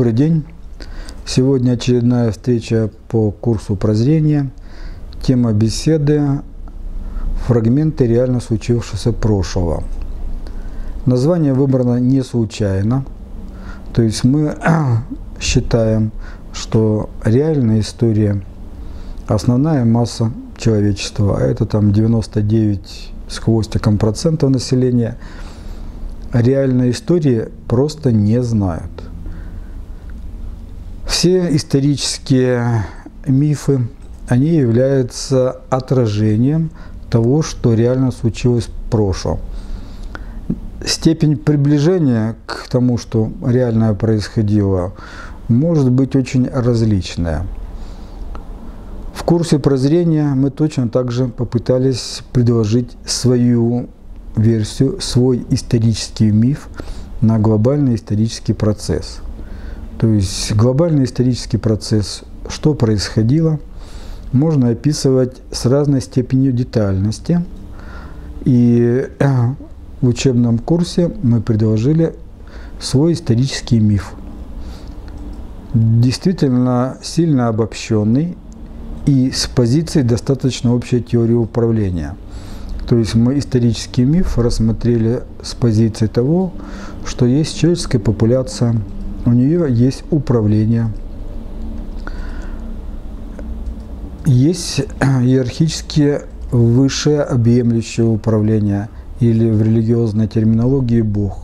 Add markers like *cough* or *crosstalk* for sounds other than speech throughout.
Добрый день. Сегодня очередная встреча по курсу прозрения. Тема беседы – фрагменты реально случившегося прошлого. Название выбрано не случайно. То есть мы *clears throat* считаем, что реальная история – основная масса человечества, а это там 99 с хвостиком процентов населения, реальной истории просто не знают. Все исторические мифы, они являются отражением того, что реально случилось в прошлом. Степень приближения к тому, что реально происходило, может быть очень различная. В курсе прозрения мы точно также попытались предложить свою версию, свой исторический миф на глобальный исторический процесс – то есть глобальный исторический процесс, что происходило, можно описывать с разной степенью детальности. И в учебном курсе мы предложили свой исторический миф. Действительно сильно обобщенный и с позиции достаточно общей теории управления. То есть мы исторический миф рассмотрели с позиции того, что есть человеческая популяция – у нее есть управление, есть иерархически высшее объемлющее управление или в религиозной терминологии Бог,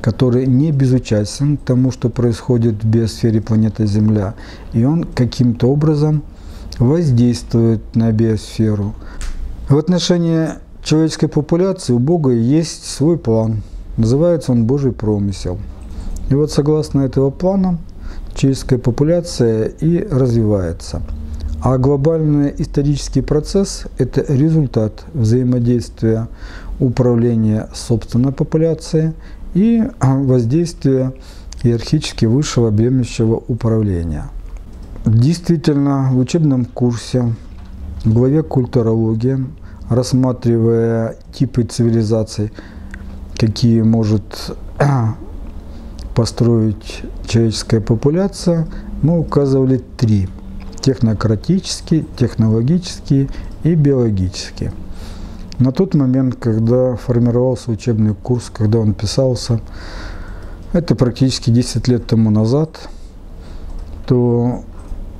который не безучастен тому, что происходит в биосфере планеты Земля, и он каким-то образом воздействует на биосферу. В отношении человеческой популяции у Бога есть свой план. Называется он Божий промысел – и вот согласно этого плана человеческая популяция и развивается. А глобальный исторический процесс – это результат взаимодействия управления собственной популяцией и воздействия иерархически высшего объемлющего управления. Действительно, в учебном курсе в главе культурология, рассматривая типы цивилизаций, какие может *clears throat* построить человеческая популяция, мы указывали три – технократические, технологические и биологические. На тот момент, когда формировался учебный курс, когда он писался, это практически 10 лет тому назад, то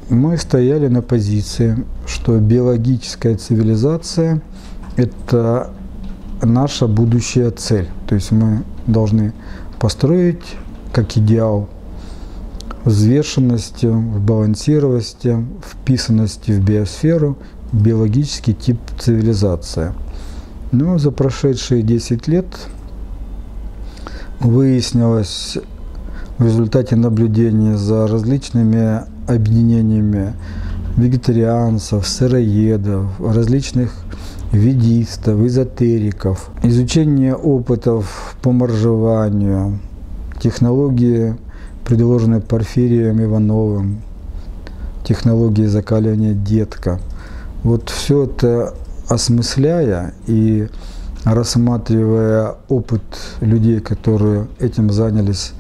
мы стояли на позиции, что биологическая цивилизация – это наша будущая цель. То есть мы должны построить как идеал взвешенности, балансированности, вписанности в биосферу, биологический тип цивилизации. Но за прошедшие 10 лет выяснилось в результате наблюдения за различными объединениями вегетарианцев, сыроедов, различных ведистов, эзотериков, изучение опытов по моржеванию, технологии, предложенные Порфирием Ивановым, технологии закаливания детка. Вот все это осмысляя и рассматривая опыт людей, которые этим занялись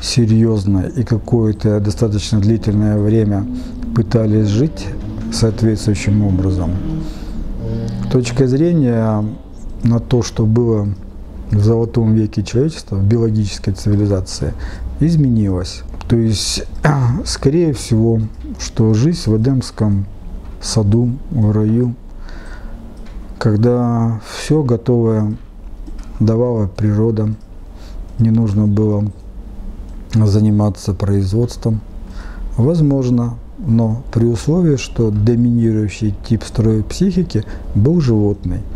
серьезно и какое-то достаточно длительное время пытались жить соответствующим образом. Точка зрения на то, что было в золотом веке человечества, в биологической цивилизации, изменилась. То есть, *clears throat* скорее всего, что жизнь в Эдемском саду, в раю, когда все готовое давала природа, не нужно было заниматься производством, возможно, но при условии, что доминирующий тип строя психики был животный –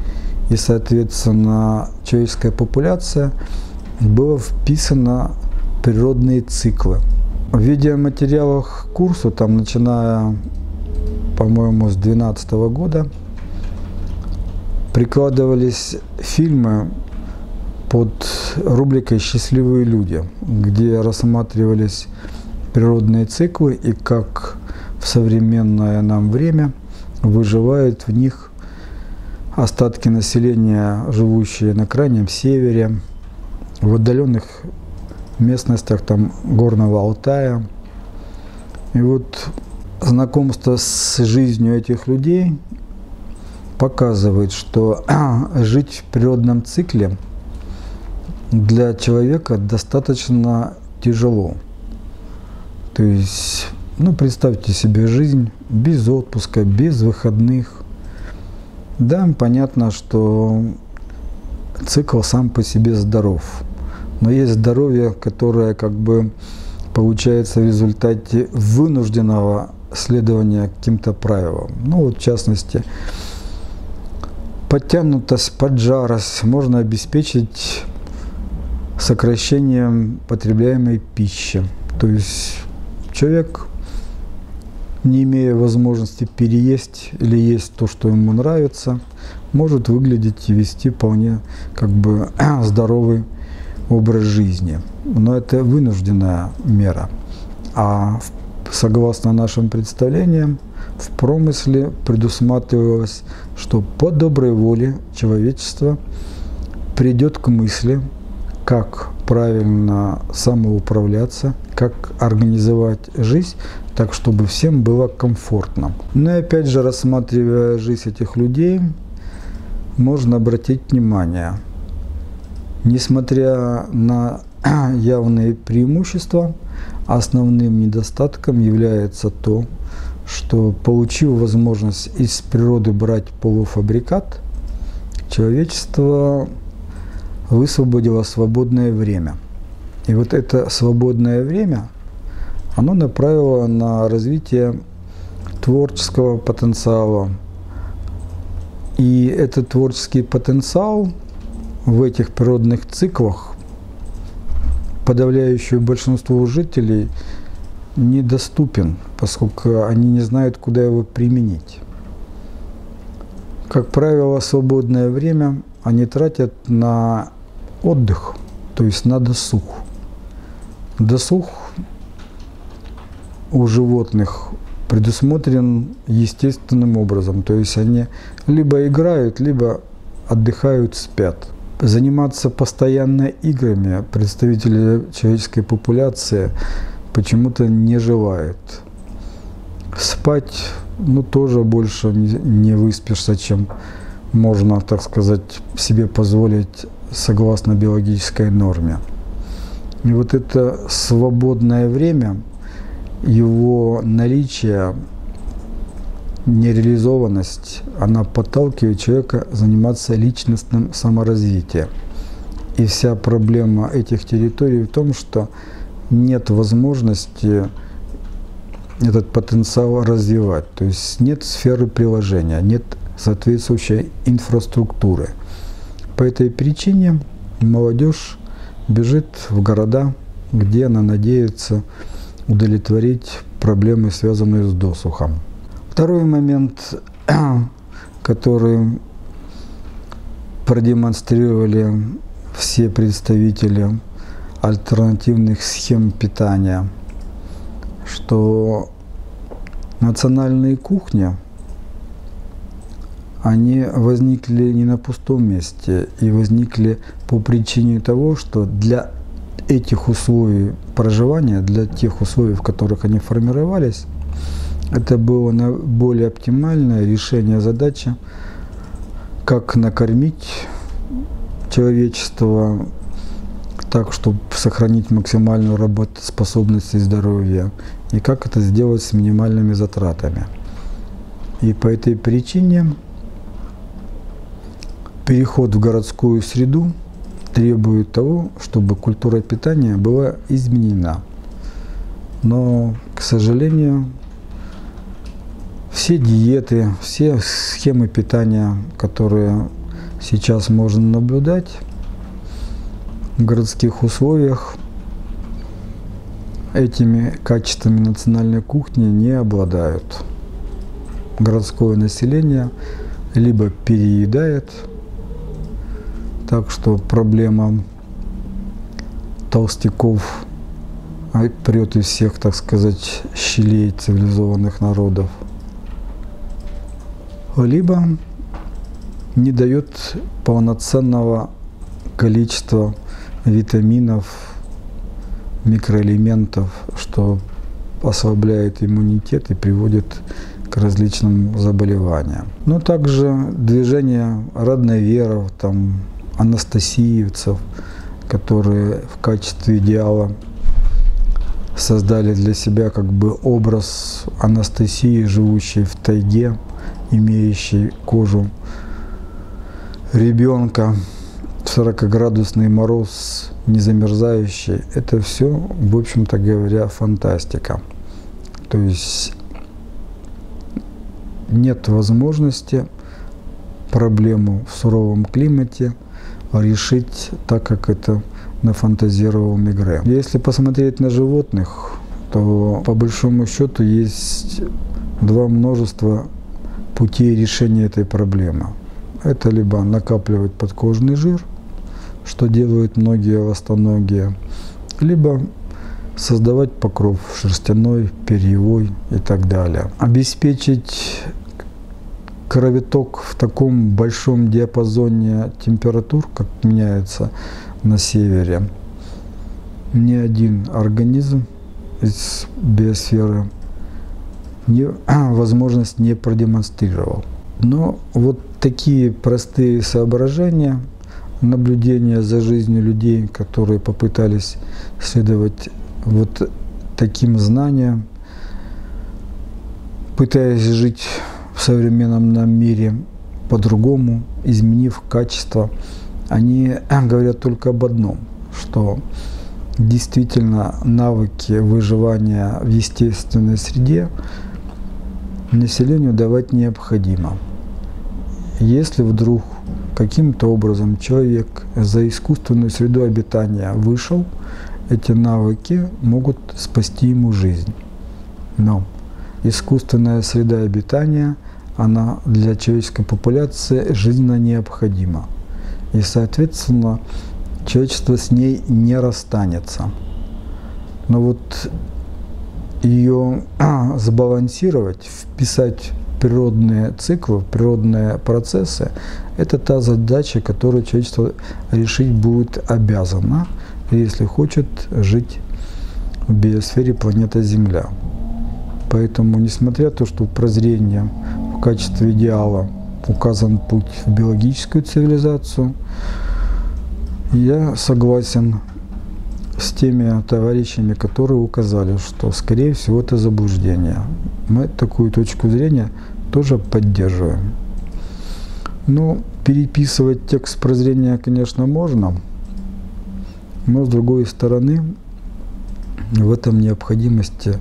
и, соответственно, человеческая популяция была вписана в природные циклы. В видеоматериалах курса, там, начиная, по-моему, с 2012 года, прикладывались фильмы под рубрикой «Счастливые люди», где рассматривались природные циклы и как в современное нам время выживает в них остатки населения, живущие на крайнем севере, в отдаленных местностях там Горного Алтая. И вот знакомство с жизнью этих людей показывает, что *clears throat* жить в природном цикле для человека достаточно тяжело. То есть, ну, представьте себе жизнь без отпуска, без выходных. Да, понятно, что цикл сам по себе здоров. Но есть здоровье, которое как бы получается в результате вынужденного следования каким-то правилам. Ну вот в частности, подтянутость, поджарость можно обеспечить сокращением потребляемой пищи. То есть человек, не имея возможности переесть или есть то, что ему нравится, может выглядеть и вести вполне как бы *clears throat* здоровый образ жизни. Но это вынужденная мера. А согласно нашим представлениям, в промысле предусматривалось, что по доброй воле человечество придет к мысли, как правильно самоуправляться, как организовать жизнь так, чтобы всем было комфортно. Но и опять же, рассматривая жизнь этих людей, можно обратить внимание, несмотря на *clears throat* явные преимущества, основным недостатком является то, что получив возможность из природы брать полуфабрикат, человечество высвободило свободное время. И вот это свободное время, оно направило на развитие творческого потенциала. И этот творческий потенциал в этих природных циклах подавляющему большинству жителей недоступен, поскольку они не знают, куда его применить. Как правило, свободное время они тратят на отдых, то есть на досуг. Досуг у животных предусмотрен естественным образом, то есть они либо играют, либо отдыхают, спят. Заниматься постоянно играми представители человеческой популяции почему-то не желают. Спать, ну, тоже больше не, выспишься, чем можно, так сказать, себе позволить согласно биологической норме. И вот это свободное время, его наличие, нереализованность, она подталкивает человека заниматься личностным саморазвитием. И вся проблема этих территорий в том, что нет возможности этот потенциал развивать. То есть нет сферы приложения, нет соответствующей инфраструктуры. По этой причине молодежь бежит в города, где она надеется удовлетворить проблемы, связанные с досухом. Второй момент, *clears throat* который продемонстрировали все представители альтернативных схем питания, что национальные кухни, они возникли не на пустом месте и возникли по причине того, что для этих условий проживания, для тех условий, в которых они формировались, это было более оптимальное решение задачи, как накормить человечество так, чтобы сохранить максимальную работоспособность и здоровье, и как это сделать с минимальными затратами. И по этой причине переход в городскую среду требует того, чтобы культура питания была изменена. Но, к сожалению, все диеты, все схемы питания, которые сейчас можно наблюдать, в городских условиях этими качествами национальной кухни не обладают. Городское население либо переедает, так что проблема толстяков прет из всех, так сказать, щелей цивилизованных народов, либо не дает полноценного количества витаминов, микроэлементов, что ослабляет иммунитет и приводит к различным заболеваниям. Но также движение родноверов, там, анастасиевцев, которые в качестве идеала создали для себя как бы образ Анастасии, живущей в тайге, имеющей кожу ребенка, 40-градусный мороз, не замерзающий. Это все, в общем-то говоря, фантастика. То есть нет возможности проблему в суровом климате решить так, как это нафантазировал Мигре. Если посмотреть на животных, то по большому счету есть два множества путей решения этой проблемы. Это либо накапливать подкожный жир, что делают многие ластоногие, либо создавать покров шерстяной, перьевой и так далее. Обеспечить кровоток в таком большом диапазоне температур, как меняется на севере, ни один организм из биосферы не, *clears throat* возможность не продемонстрировал. Но вот такие простые соображения, наблюдения за жизнью людей, которые попытались следовать вот таким знаниям, пытаясь жить в современном нам мире по-другому, изменив качество, они *clears throat* говорят только об одном, что действительно навыки выживания в естественной среде населению давать необходимо. Если вдруг каким-то образом человек за искусственную среду обитания вышел, эти навыки могут спасти ему жизнь. Но искусственная среда обитания, она для человеческой популяции жизненно необходима. И, соответственно, человечество с ней не расстанется. Но вот ее сбалансировать, *clears throat* вписать в природные циклы, в природные процессы, это та задача, которую человечество решить будет обязано, если хочет жить в биосфере планеты Земля. Поэтому, несмотря на то, что прозрение в качестве идеала указан путь в биологическую цивилизацию, я согласен с теми товарищами, которые указали, что, скорее всего, это заблуждение. Мы такую точку зрения тоже поддерживаем. Ну, переписывать текст прозрения, конечно, можно, но с другой стороны, в этом необходимости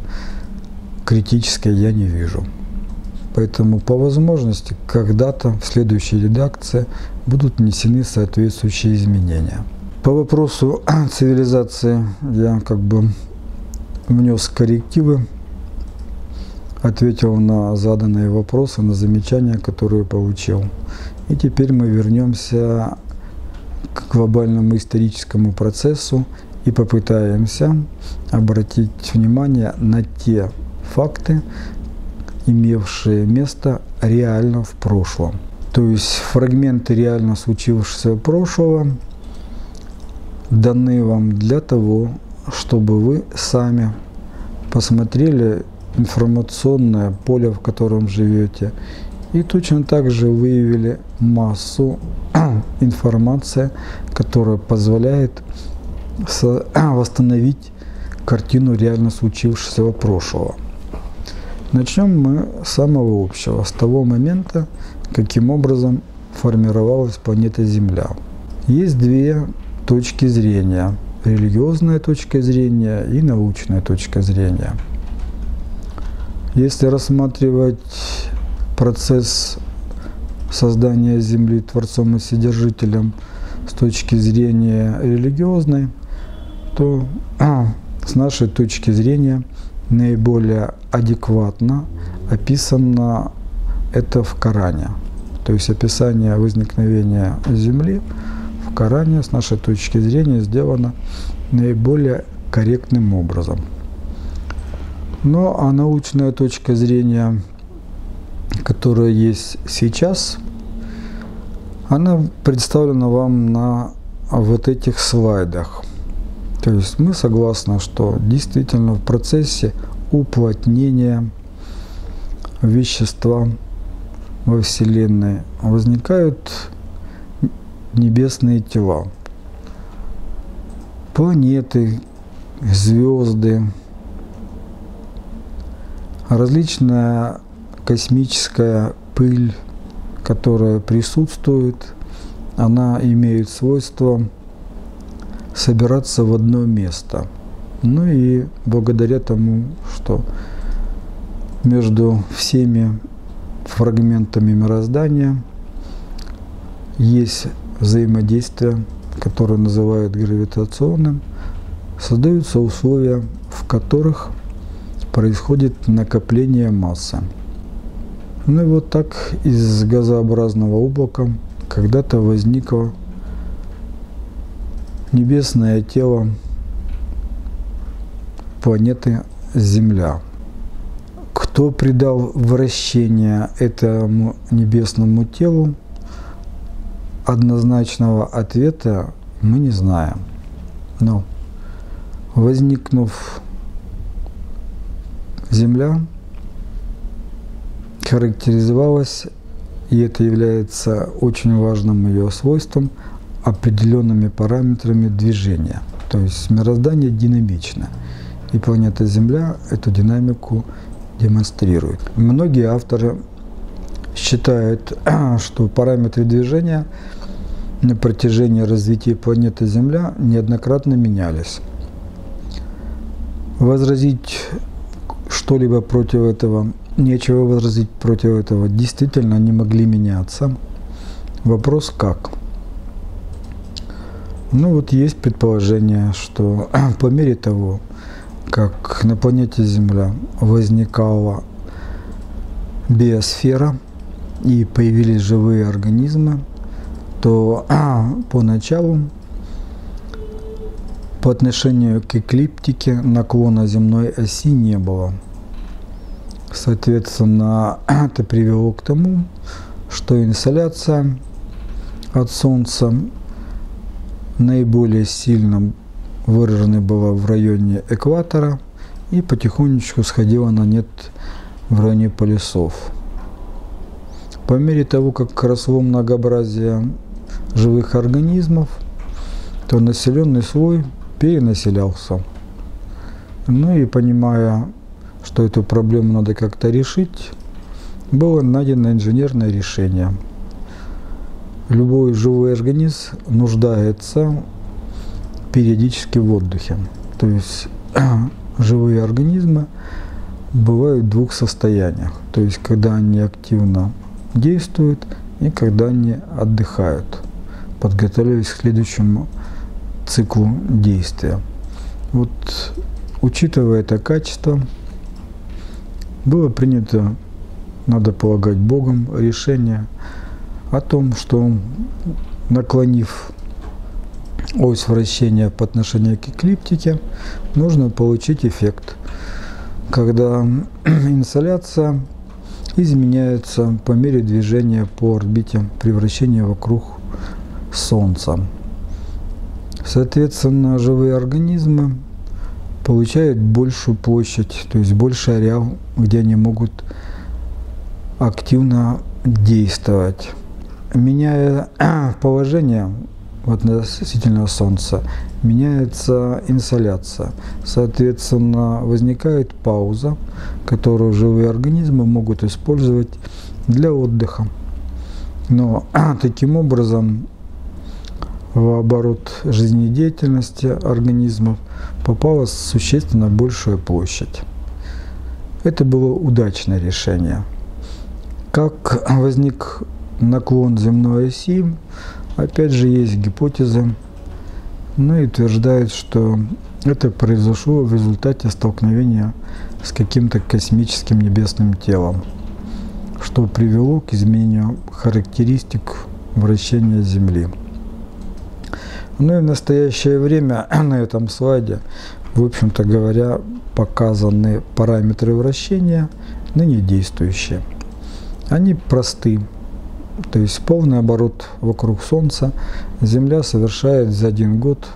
критической я не вижу. Поэтому по возможности когда-то в следующей редакции будут внесены соответствующие изменения. По вопросу *clears throat* цивилизации я как бы внес коррективы, ответил на заданные вопросы, на замечания, которые получил. И теперь мы вернемся к глобальному историческому процессу и попытаемся обратить внимание на те факты, имевшие место реально в прошлом. То есть фрагменты реально случившегося прошлого даны вам для того, чтобы вы сами посмотрели информационное поле, в котором живете, и точно так же выявили массу *clears throat* информации, которая позволяет *clears throat* восстановить картину реально случившегося прошлого. Начнем мы с самого общего, с того момента, каким образом формировалась планета Земля. Есть две точки зрения. Религиозная точка зрения и научная точка зрения. Если рассматривать процесс создания Земли Творцом и Вседержителем с точки зрения религиозной, то *clears throat* с нашей точки зрения наиболее адекватно описано это в Коране. То есть описание возникновения Земли в Коране с нашей точки зрения сделано наиболее корректным образом. Но а научная точка зрения, которая есть сейчас, она представлена вам на вот этих слайдах. То есть мы согласны, что действительно в процессе уплотнения вещества во Вселенной возникают небесные тела. Планеты, звезды, различная космическая пыль, которая присутствует, она имеет свойство собираться в одно место. Ну и благодаря тому, что между всеми фрагментами мироздания есть взаимодействие, которое называют гравитационным, создаются условия, в которых происходит накопление массы. Ну и вот так из газообразного облака когда-то возникло небесное тело планеты Земля. Кто придал вращение этому небесному телу, однозначного ответа мы не знаем. Но возникнув Земля характеризовалась, и это является очень важным ее свойством, определенными параметрами движения. То есть мироздание динамично, и планета Земля эту динамику демонстрирует. Многие авторы считают, *clears throat* что параметры движения на протяжении развития планеты Земля неоднократно менялись. Возразить что-либо против этого, нечего возразить против этого, действительно они могли меняться. Вопрос как? Ну вот есть предположение, что *clears throat* по мере того, как на планете Земля возникала биосфера и появились живые организмы, то *clears throat* поначалу по отношению к эклиптике наклона земной оси не было. Соответственно, *clears throat* это привело к тому, что инсоляция от Солнца наиболее сильно выражена была в районе экватора и потихонечку сходила на нет в районе полюсов. По мере того, как росло многообразие живых организмов, то населенный слой перенаселялся. Ну и понимая, что эту проблему надо как-то решить, было найдено инженерное решение. Любой живой организм нуждается периодически в отдыхе. То есть *clears throat* живые организмы бывают в двух состояниях. То есть когда они активно действуют и когда они отдыхают, подготовляясь к следующему циклу действия. Вот учитывая это качество, было принято, надо полагать Богом, решение о том, что наклонив ось вращения по отношению к эклиптике, нужно получить эффект, когда *clears throat* инсоляция изменяется по мере движения по орбите при вращении вокруг Солнца. Соответственно, живые организмы получают большую площадь, то есть больше ареал, где они могут активно действовать. Меняя *clears throat* положение относительно Солнца, меняется инсоляция. Соответственно, возникает пауза, которую живые организмы могут использовать для отдыха. Но *clears throat* таким образом в оборот жизнедеятельности организмов попала существенно большая площадь. Это было удачное решение. Как возник наклон земной оси, опять же есть гипотезы, ну и утверждают, что это произошло в результате столкновения с каким-то космическим небесным телом, что привело к изменению характеристик вращения Земли. Ну и в настоящее время *clears throat* на этом слайде, в общем-то говоря, показаны параметры вращения, ныне действующие. Они просты. То есть полный оборот вокруг Солнца Земля совершает за один год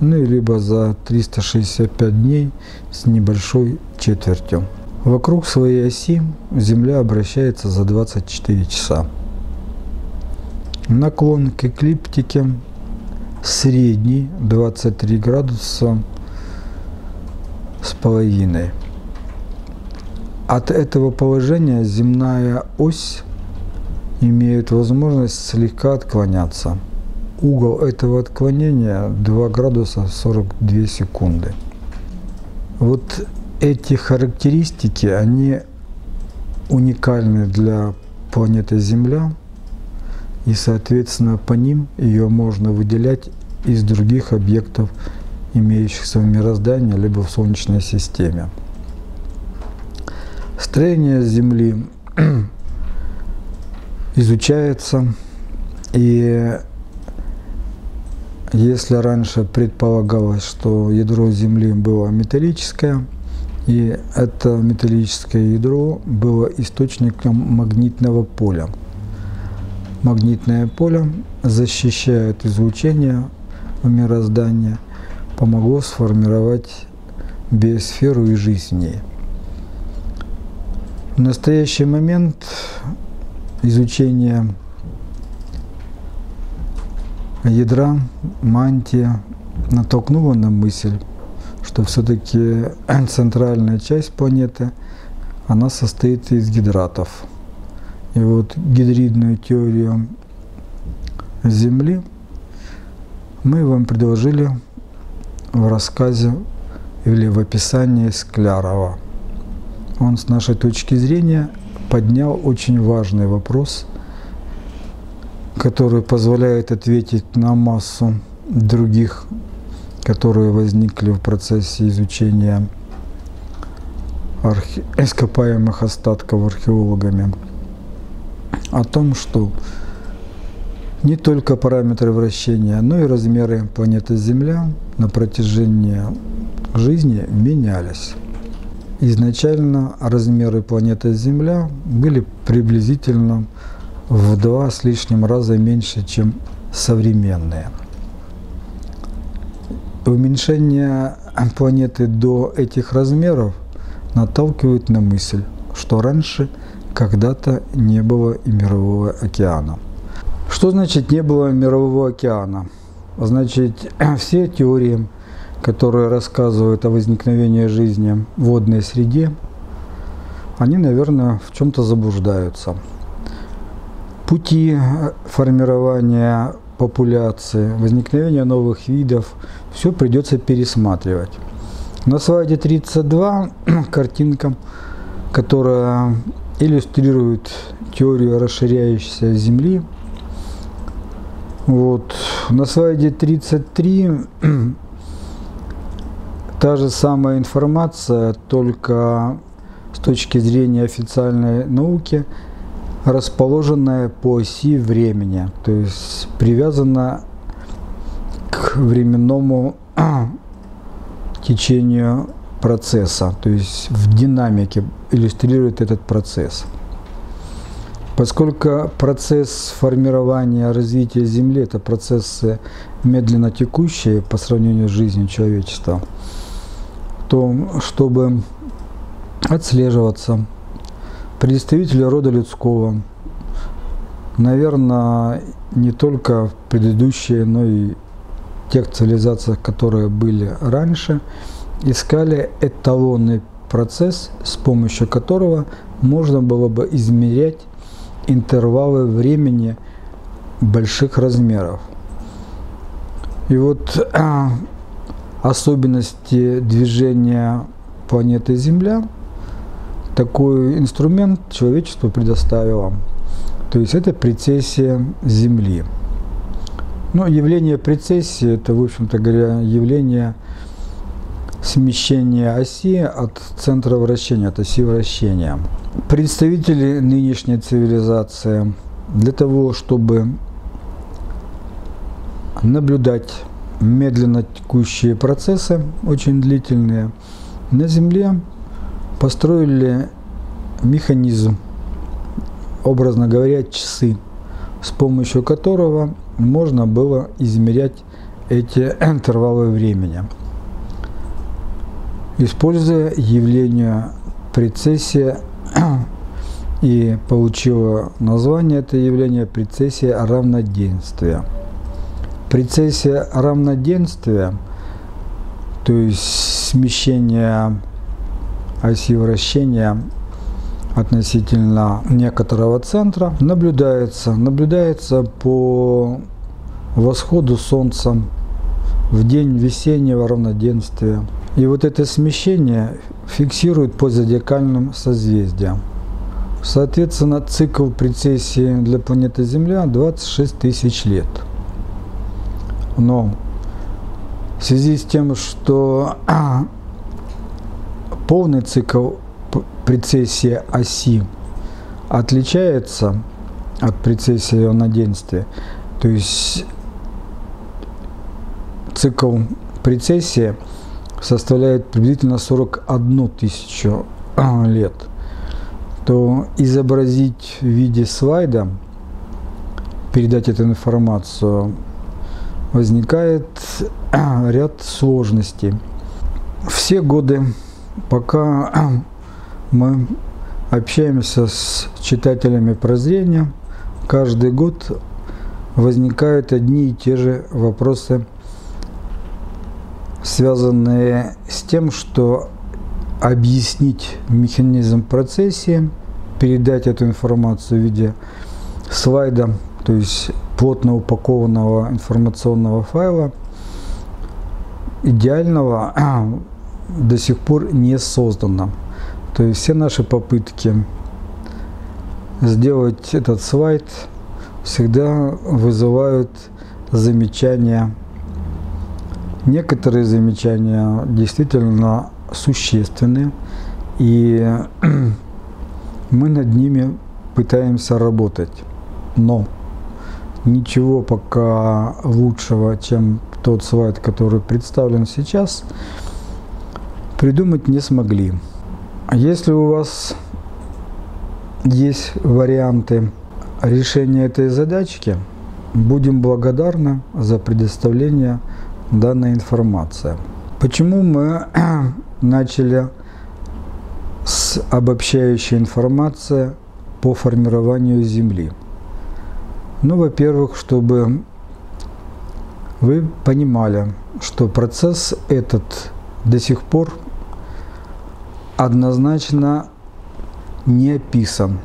ну и либо за 365 дней с небольшой четвертью. Вокруг своей оси Земля обращается за 24 часа. Наклон к эклиптике средний 23 градуса с половиной. От этого положения земная ось имеет возможность слегка отклоняться. Угол этого отклонения 2 градуса 42 секунды. Вот эти характеристики, они уникальны для планеты Земля, и, соответственно, по ним ее можно выделять из других объектов, имеющихся в мироздании, либо в Солнечной системе. Строение Земли изучается, и если раньше предполагалось, что ядро Земли было металлическое, и это металлическое ядро было источником магнитного поля. Магнитное поле защищает излучение в мироздании, помогло сформировать биосферу и жизнь в ней. В настоящий момент изучение ядра, мантия натолкнуло на мысль, что все-таки *clears throat* центральная часть планеты, она состоит из гидратов. И вот гидридную теорию Земли мы вам предложили в рассказе или в описании Склярова он с нашей точки зрения поднял очень важный вопрос, который позволяет ответить на массу других, которые возникли в процессе изучения архи... ископаемых остатков археологами, о том, что не только параметры вращения, но и размеры планеты Земля на протяжении жизни менялись. Изначально размеры планеты Земля были приблизительно в два с лишним раза меньше, чем современные. Уменьшение планеты до этих размеров наталкивает на мысль, что раньше когда-то не было и мирового океана. Что значит не было мирового океана? Значит, *clears throat* все теории которые рассказывают о возникновении жизни в водной среде, они, наверное, в чем-то заблуждаются. Пути формирования популяции, возникновения новых видов, все придется пересматривать. На слайде 32 *clears throat* картинка, которая иллюстрирует теорию расширяющейся Земли. Вот. На слайде 33 *clears throat* Та же самая информация, только с точки зрения официальной науки, расположенная по оси времени, то есть привязана к временному *clears throat* течению процесса, то есть в динамике иллюстрирует этот процесс. Поскольку процесс формирования, развития Земли – это процессы медленно текущие по сравнению с жизнью человечества – том, чтобы отслеживаться представители рода людского, наверное, не только предыдущие, но и тех цивилизациях, которые были раньше, искали эталонный процесс, с помощью которого можно было бы измерять интервалы времени больших размеров. И вот а, особенности движения планеты Земля, такой инструмент человечество предоставило. То есть это прецессия Земли. Но явление прецессии – это, в общем-то говоря, явление смещения оси от центра вращения, от оси вращения. Представители нынешней цивилизации для того, чтобы наблюдать медленно текущие процессы, очень длительные, на Земле построили механизм, образно говоря, часы, с помощью которого можно было измерять эти *clears throat* интервалы времени, используя явление прецессия *clears throat* и получила название это явление прецессия равноденствия. Прецессия равноденствия, то есть смещение оси вращения относительно некоторого центра, наблюдается, наблюдается по восходу Солнца в день весеннего равноденствия. И вот это смещение фиксирует по зодиакальным созвездиям. Соответственно, цикл прецессии для планеты Земля 26 тысяч лет. Но в связи с тем, что *clears throat* полный цикл прецессии оси отличается от прецессии равноденствия, то есть цикл прецессии составляет приблизительно 41 тысячу лет, то изобразить в виде слайда, передать эту информацию, возникает *clears throat* ряд сложностей. Все годы, пока *clears throat* мы общаемся с читателями прозрения, каждый год возникают одни и те же вопросы – связанные с тем, что объяснить механизм процессии, передать эту информацию в виде слайда, то есть плотно упакованного информационного файла, идеального *clears throat* до сих пор не создано. То есть все наши попытки сделать этот слайд всегда вызывают замечания Некоторые замечания действительно существенны, и *clears throat* мы над ними пытаемся работать. Но ничего пока лучшего, чем тот слайд, который представлен сейчас, придумать не смогли. Если у вас есть варианты решения этой задачки, будем благодарны за предоставление данная информация. Почему мы *clears throat* начали с обобщающей информации по формированию Земли? Ну, во-первых, чтобы вы понимали, что процесс этот до сих пор однозначно не описан.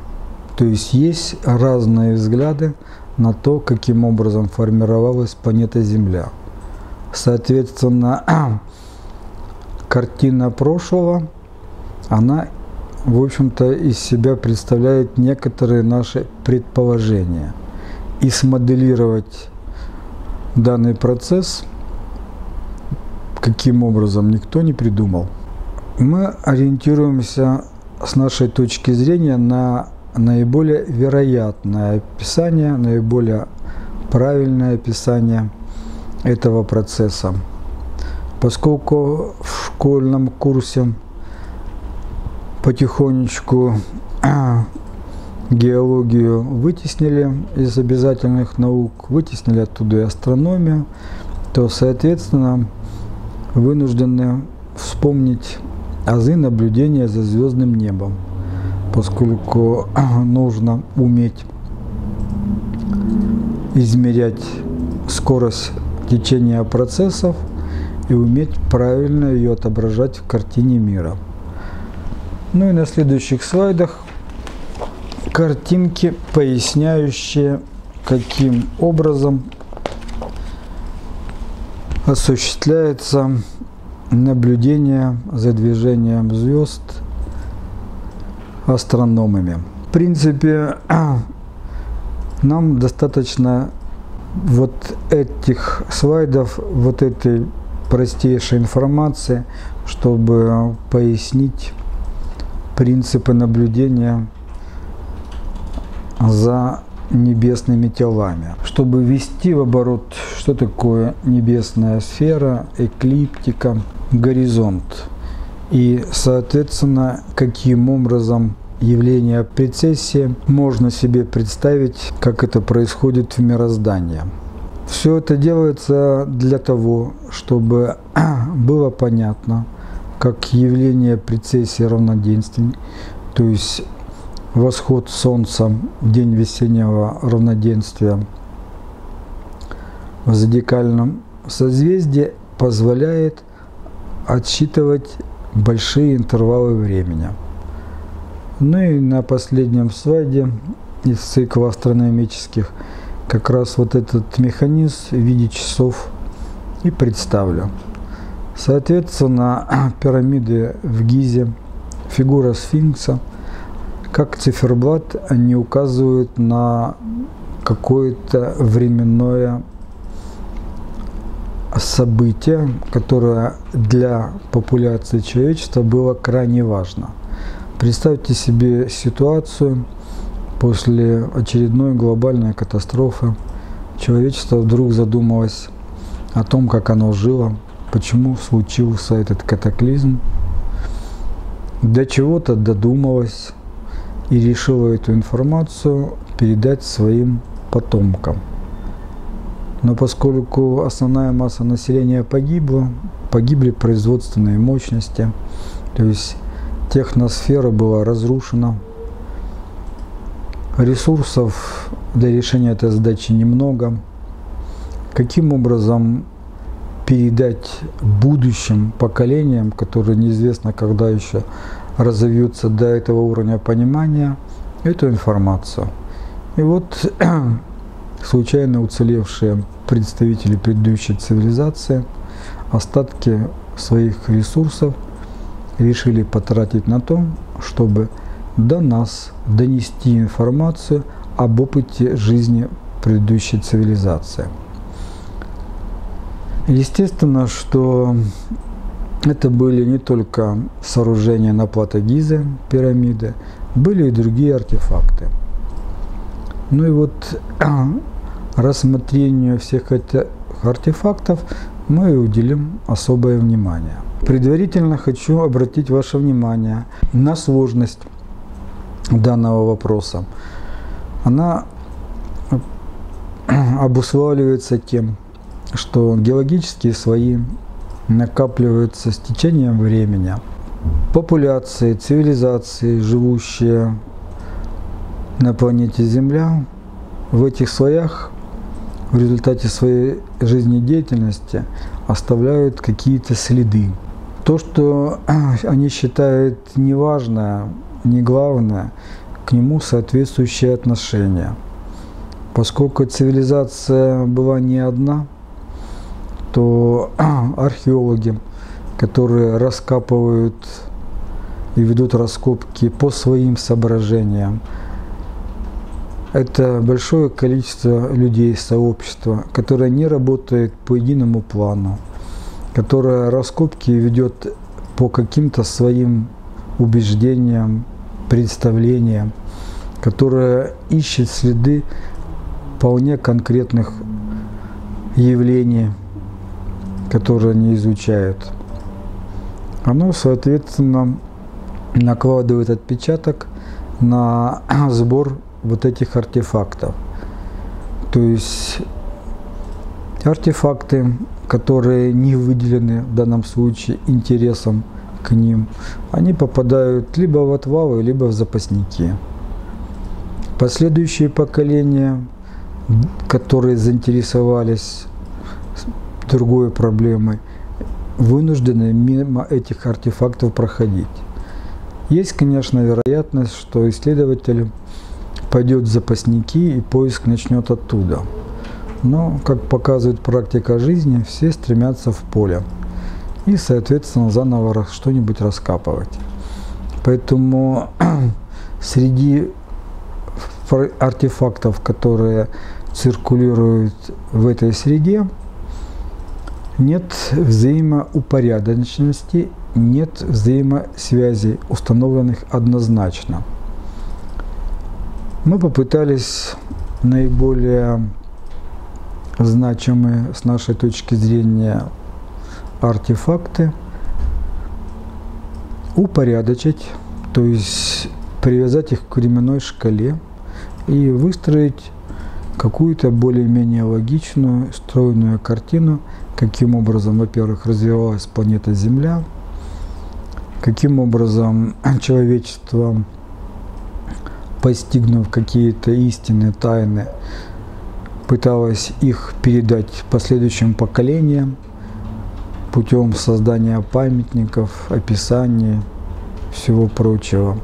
То есть есть разные взгляды на то, каким образом формировалась планета Земля – Соответственно, *clears throat* картина прошлого, она, в общем-то, из себя представляет некоторые наши предположения. И смоделировать данный процесс каким образом никто не придумал. Мы ориентируемся с нашей точки зрения на наиболее вероятное описание, наиболее правильное описание – этого процесса. Поскольку в школьном курсе потихонечку геологию вытеснили из обязательных наук, вытеснили оттуда и астрономию, то, соответственно, вынуждены вспомнить азы наблюдения за звездным небом, поскольку *clears throat* нужно уметь измерять скорость течение процессов и уметь правильно ее отображать в картине мира. Ну и на следующих слайдах картинки, поясняющие, каким образом осуществляется наблюдение за движением звезд астрономами. В принципе, *clears throat* нам достаточно вот этих слайдов, вот этой простейшей информации, чтобы пояснить принципы наблюдения за небесными телами. Чтобы ввести в оборот, что такое небесная сфера, эклиптика, горизонт. И, соответственно, каким образом явление прецессии можно себе представить, как это происходит в мироздании. Все это делается для того, чтобы *clears throat* было понятно, как явление прецессии равноденствий, то есть восход Солнца, день весеннего равноденствия в зодиакальном созвездии позволяет отсчитывать большие интервалы времени. Ну и на последнем слайде из цикла астрономических как раз вот этот механизм в виде часов и представлю. Соответственно, *clears throat* пирамиды в Гизе, фигура сфинкса, как циферблат, они указывают на какое-то временное событие, которое для популяции человечества было крайне важно. Представьте себе ситуацию после очередной глобальной катастрофы. Человечество вдруг задумалось о том, как оно жило, почему случился этот катаклизм, до чего-то додумалось и решило эту информацию передать своим потомкам. Но поскольку основная масса населения погибла, погибли производственные мощности, то есть техносфера была разрушена, ресурсов для решения этой задачи немного. Каким образом передать будущим поколениям, которые неизвестно когда еще разовьются до этого уровня понимания, эту информацию. И вот *clears throat* случайно уцелевшие представители предыдущей цивилизации остатки своих ресурсов решили потратить на то, чтобы до нас донести информацию об опыте жизни предыдущей цивилизации. Естественно, что это были не только сооружения на плато Гизы, пирамиды, были и другие артефакты. Ну и вот *clears throat* рассмотрению всех этих артефактов мы уделим особое внимание. Предварительно хочу обратить ваше внимание на сложность данного вопроса. Она *clears throat* обуславливается тем, что геологические слои накапливаются с течением времени. Популяции, цивилизации, живущие на планете Земля, в этих слоях в результате своей жизнедеятельности оставляют какие-то следы. То, что *clears throat* они считают неважное, не главное, к нему соответствующее отношение. Поскольку цивилизация была не одна, то *clears throat* археологи, которые раскапывают и ведут раскопки по своим соображениям, это большое количество людей, сообщества, которое не работает по единому плану, которое раскопки ведет по каким-то своим убеждениям, представлениям, которое ищет следы вполне конкретных явлений, которые они изучают. Оно, соответственно, накладывает отпечаток на *clears throat* сбор вот этих артефактов. То есть артефакты, которые не выделены в данном случае интересом к ним, они попадают либо в отвалы, либо в запасники. Последующие поколения, которые заинтересовались другой проблемой, вынуждены мимо этих артефактов проходить. Есть, конечно, вероятность, что исследователь пойдет в запасники и поиск начнет оттуда. Но, как показывает практика жизни, все стремятся в поле и, соответственно, заново что-нибудь раскапывать. Поэтому *clears throat* среди артефактов, которые циркулируют в этой среде, нет взаимоупорядоченности, нет взаимосвязей, установленных однозначно – мы попытались наиболее значимые с нашей точки зрения артефакты упорядочить, то есть привязать их к временной шкале и выстроить какую-то более-менее логичную, стройную картину, каким образом, во-первых, развивалась планета Земля, каким образом *clears throat* человечество, постигнув какие-то истинные тайны, пыталось их передать последующим поколениям путем создания памятников, описаний, всего прочего.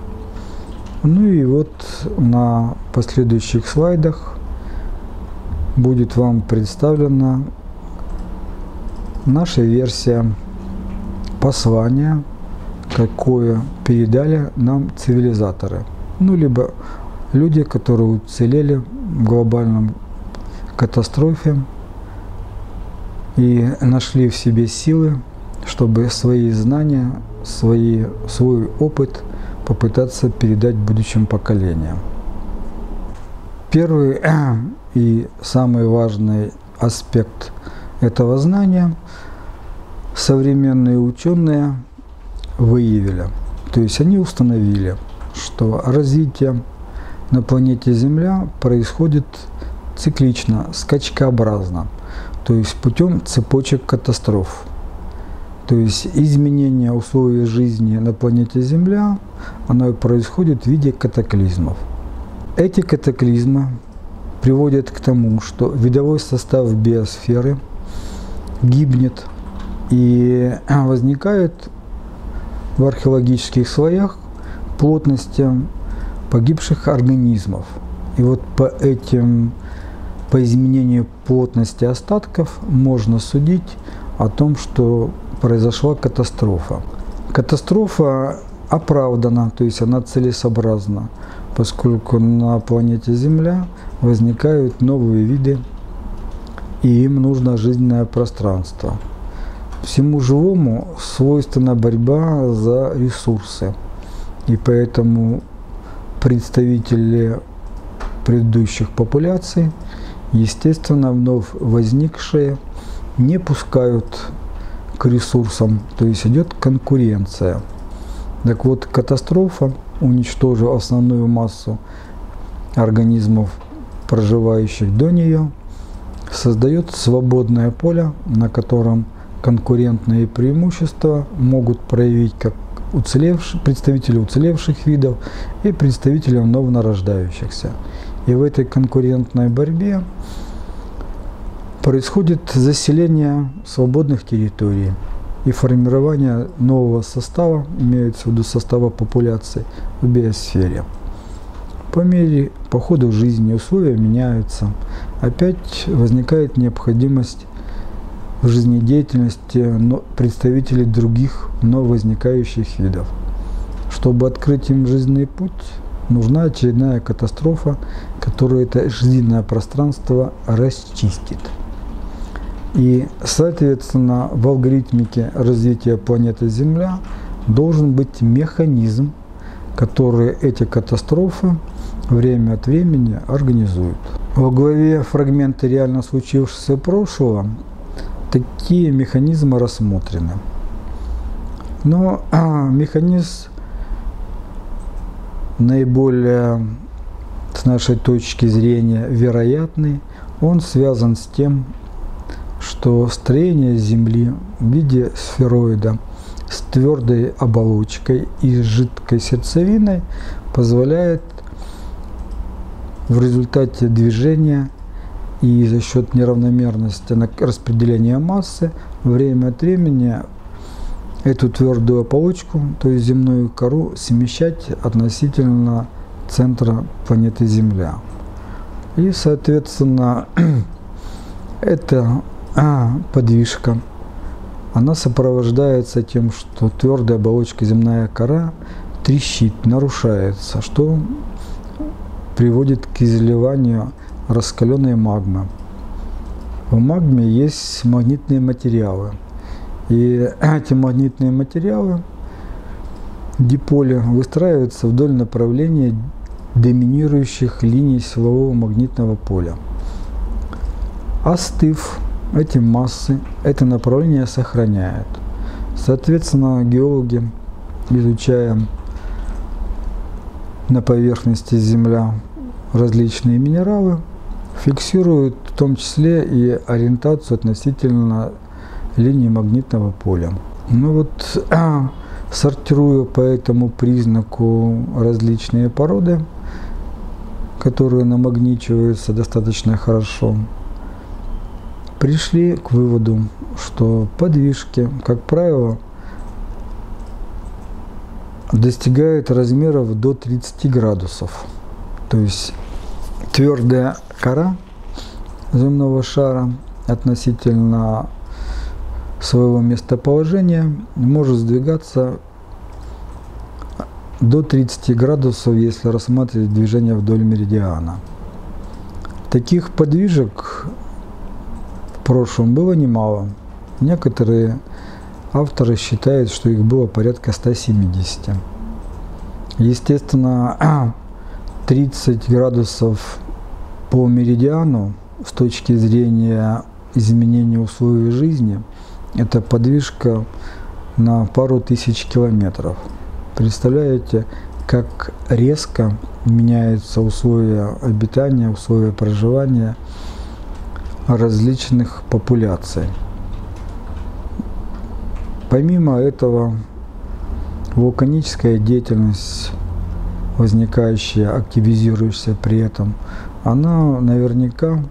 Ну и вот на последующих слайдах будет вам представлена наша версия послания, какое передали нам цивилизаторы. Ну, либо люди, которые уцелели в глобальном катастрофе и нашли в себе силы, чтобы свои знания, свои, свой опыт попытаться передать будущим поколениям. Первый *clears throat* и самый важный аспект этого знания современные ученые выявили. То есть они установили, что развитие на планете Земля происходит циклично, скачкообразно, то есть путем цепочек катастроф. То есть изменение условий жизни на планете Земля, оно происходит в виде катаклизмов. Эти катаклизмы приводят к тому, что видовой состав биосферы гибнет и *clears throat* возникает в археологических слоях плотности погибших организмов. И вот по этим, по изменению плотности остатков можно судить о том, что произошла катастрофа. Катастрофа оправдана, то есть она целесообразна, поскольку на планете Земля возникают новые виды, и им нужно жизненное пространство. Всему живому свойственна борьба за ресурсы, и поэтому представители предыдущих популяций, естественно, вновь возникшие, не пускают к ресурсам, то есть идет конкуренция. Так вот, катастрофа, уничтожив основную массу организмов, проживающих до нее, создает свободное поле, на котором конкурентные преимущества могут проявить как уцелевшие, представители уцелевших видов и представители вновь нарождающихся. И в этой конкурентной борьбе происходит заселение свободных территорий и формирование нового состава, имеется в виду состава популяции в биосфере. По мере по ходу жизни условия меняются, опять возникает необходимость в жизнедеятельности представителей других, но возникающих видов. Чтобы открыть им жизненный путь, нужна очередная катастрофа, которая это жизненное пространство расчистит. И, соответственно, в алгоритмике развития планеты Земля должен быть механизм, который эти катастрофы время от времени организует. Во главе фрагменты реально случившегося прошлого такие механизмы рассмотрены. Но *clears throat* а, механизм наиболее с нашей точки зрения вероятный, он связан с тем, что строение Земли в виде сфероида с твердой оболочкой и жидкой сердцевиной позволяет в результате движения и за счет неравномерности распределения массы время от времени эту твердую оболочку, то есть земную кору, смещать относительно центра планеты Земля. И, соответственно, *clears throat* эта а, подвижка, она сопровождается тем, что твердая оболочка земная кора трещит, нарушается, что приводит к изливанию раскаленной магмы. В магме есть магнитные материалы. И *clears throat* эти магнитные материалы, диполи, выстраиваются вдоль направления доминирующих линий силового магнитного поля. Остыв, эти массы, это направление сохраняют. Соответственно, геологи, изучая на поверхности Земля различные минералы, фиксирует в том числе и ориентацию относительно линии магнитного поля. Ну вот, *clears throat* сортируя по этому признаку различные породы, которые намагничиваются достаточно хорошо, пришли к выводу, что подвижки, как правило, достигают размеров до 30 градусов. То есть твердая кора земного шара относительно своего местоположения может сдвигаться до 30 градусов, если рассматривать движение вдоль меридиана. Таких подвижек в прошлом было немало. Некоторые авторы считают, что их было порядка 170. Естественно, *clears throat* 30 градусов по меридиану с точки зрения изменения условий жизни – это подвижка на пару тысяч километров. Представляете, как резко меняются условия обитания, условия проживания различных популяций. Помимо этого, вулканическая деятельность, возникающая, активизирующаяся при этом, она наверняка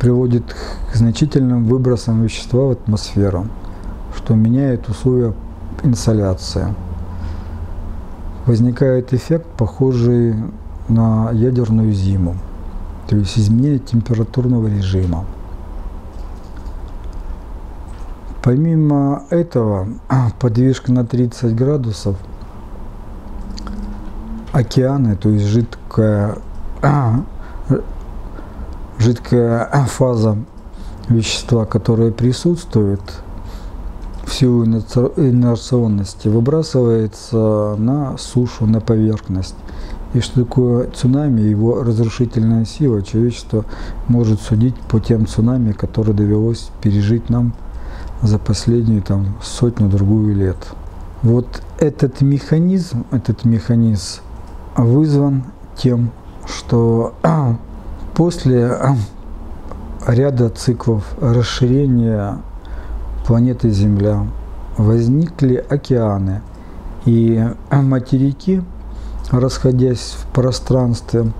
приводит к значительным выбросам вещества в атмосферу, что меняет условия инсоляции. Возникает эффект, похожий на ядерную зиму, то есть изменение температурного режима. Помимо этого, *clears throat* подвижка на 30 градусов, океаны, то есть жидкая *clears throat* жидкая фаза вещества, которое присутствует в силу инерционности, выбрасывается на сушу, на поверхность. И что такое цунами, его разрушительная сила, человечество может судить по тем цунами, которые довелось пережить нам за последнюю там, сотню-другую лет. Вот этот механизм, этот механизм вызван тем, что *clears throat* После *clears throat* ряда циклов расширения планеты Земля возникли океаны, и *clears throat* материки, расходясь в пространстве,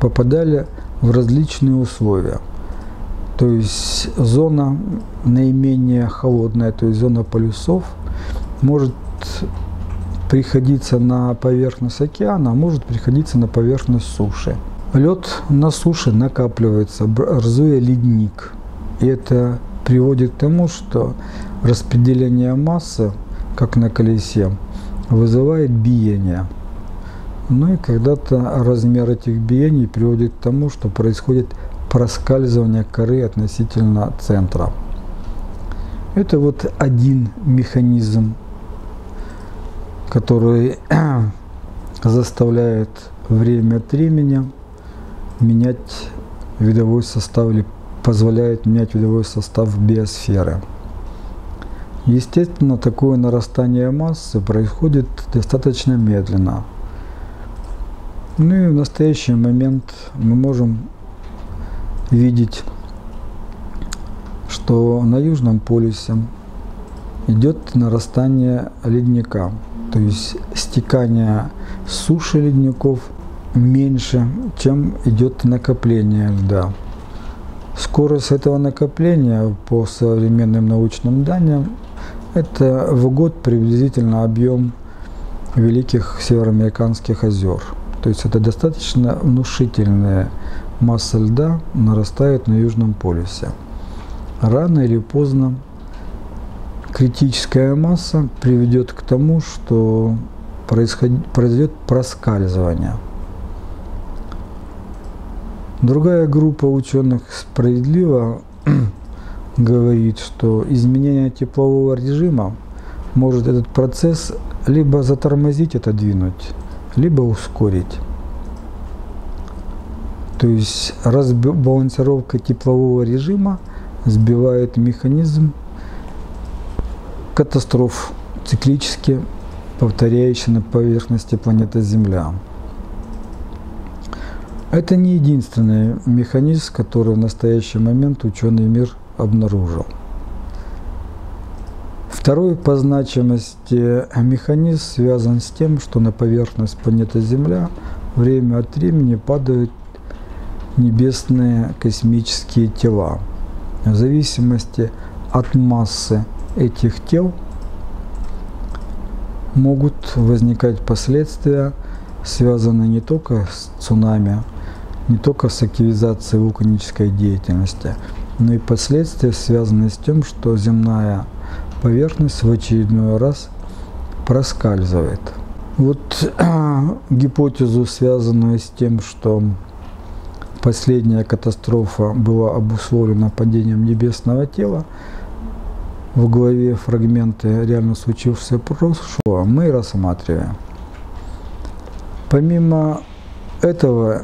попадали в различные условия. То есть зона наименее холодная, то есть зона полюсов, может приходиться на поверхность океана, а может приходиться на поверхность суши. Лед на суше накапливается, образуя ледник. И это приводит к тому, что распределение массы, как на колесе, вызывает биение. Ну и когда-то размер этих биений приводит к тому, что происходит проскальзывание коры относительно центра. Это вот один механизм, который *clears throat* заставляет время от времени менять видовой состав или позволяет менять видовой состав биосферы. Естественно, такое нарастание массы происходит достаточно медленно. Ну и в настоящий момент мы можем видеть, что на Южном полюсе идет нарастание ледника, то есть стекание суши ледников – меньше, чем идет накопление льда. Скорость этого накопления по современным научным данным это в год приблизительно объем великих североамериканских озер. То есть это достаточно внушительная масса льда нарастает на Южном полюсе. Рано или поздно критическая масса приведет к тому, что произойдет проскальзывание – Другая группа ученых справедливо *clears throat* говорит, что изменение теплового режима может этот процесс либо затормозить, отодвинуть, либо ускорить. То есть разбалансировка теплового режима сбивает механизм катастроф циклически повторяющийся на поверхности планеты Земля. Это не единственный механизм, который в настоящий момент ученый мир обнаружил. Второй по значимости механизм связан с тем, что на поверхность планеты Земля время от времени падают небесные космические тела. В зависимости от массы этих тел могут возникать последствия, связанные не только с цунами, не только с активизацией вулканической деятельности, но и последствия, связанные с тем, что земная поверхность в очередной раз проскальзывает. Вот гипотезу, связанную с тем, что последняя катастрофа была обусловлена падением небесного тела, в главе фрагменты реально случившегося прошлого мы рассматриваем. Помимо этого